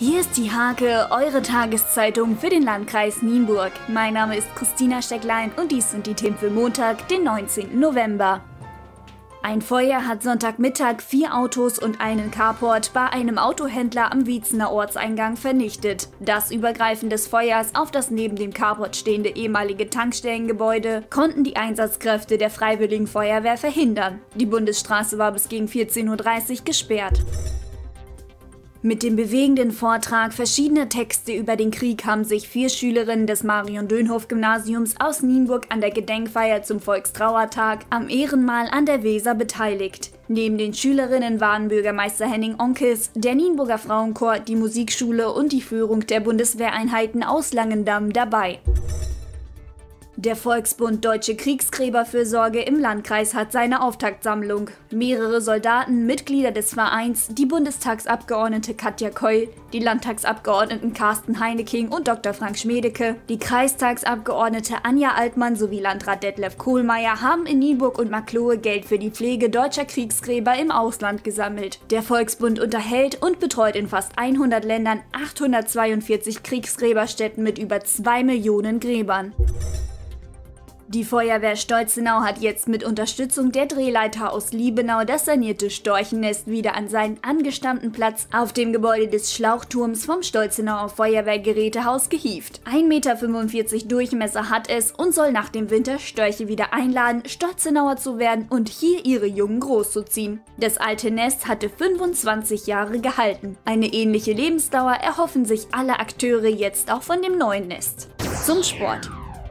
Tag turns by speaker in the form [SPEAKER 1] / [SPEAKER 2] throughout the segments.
[SPEAKER 1] Hier ist die Hake, eure Tageszeitung für den Landkreis Nienburg. Mein Name ist Christina Stecklein und dies sind die Themen für Montag, den 19. November. Ein Feuer hat Sonntagmittag vier Autos und einen Carport bei einem Autohändler am Wietzener Ortseingang vernichtet. Das Übergreifen des Feuers auf das neben dem Carport stehende ehemalige Tankstellengebäude konnten die Einsatzkräfte der Freiwilligen Feuerwehr verhindern. Die Bundesstraße war bis gegen 14.30 Uhr gesperrt. Mit dem bewegenden Vortrag verschiedener Texte über den Krieg haben sich vier Schülerinnen des Marion-Dönhoff-Gymnasiums aus Nienburg an der Gedenkfeier zum Volkstrauertag am Ehrenmal an der Weser beteiligt. Neben den Schülerinnen waren Bürgermeister Henning Onkes, der Nienburger Frauenchor, die Musikschule und die Führung der Bundeswehreinheiten aus Langendamm dabei. Der Volksbund Deutsche Kriegsgräberfürsorge im Landkreis hat seine Auftaktsammlung. Mehrere Soldaten, Mitglieder des Vereins, die Bundestagsabgeordnete Katja Keul, die Landtagsabgeordneten Carsten Heineking und Dr. Frank Schmedeke, die Kreistagsabgeordnete Anja Altmann sowie Landrat Detlef Kohlmeier haben in Nienburg und Maklohe Geld für die Pflege deutscher Kriegsgräber im Ausland gesammelt. Der Volksbund unterhält und betreut in fast 100 Ländern 842 Kriegsgräberstätten mit über 2 Millionen Gräbern. Die Feuerwehr Stolzenau hat jetzt mit Unterstützung der Drehleiter aus Liebenau das sanierte Storchennest wieder an seinen angestammten Platz auf dem Gebäude des Schlauchturms vom Stolzenauer Feuerwehrgerätehaus gehievt. 1,45 Meter Durchmesser hat es und soll nach dem Winter Störche wieder einladen, Stolzenauer zu werden und hier ihre Jungen großzuziehen. Das alte Nest hatte 25 Jahre gehalten. Eine ähnliche Lebensdauer erhoffen sich alle Akteure jetzt auch von dem neuen Nest. Zum Sport.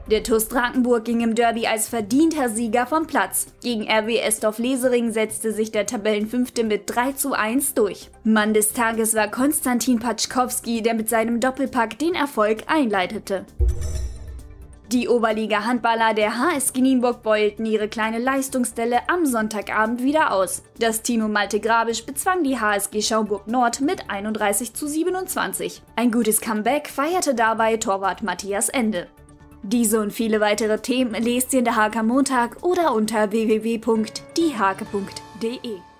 [SPEAKER 1] Der TuS Drakenburg ging im Derby als verdienter Sieger vom Platz. Gegen RW Estorf Lesering setzte sich der Tabellenfünfte mit 3 zu 1 durch. Mann des Tages war Konstantin Patschkowski, der mit seinem Doppelpack den Erfolg einleitete. Die Oberliga-Handballer der HSG Nienburg beulten ihre kleine Leistungsstelle am Sonntagabend wieder aus. Das Team um Malte Grabisch bezwang die HSG Schaumburg Nord mit 31 zu 27. Ein gutes Comeback feierte dabei Torwart Matthias Ende. Diese und viele weitere Themen lest ihr in der Hake Montag oder unter www.diehake.de.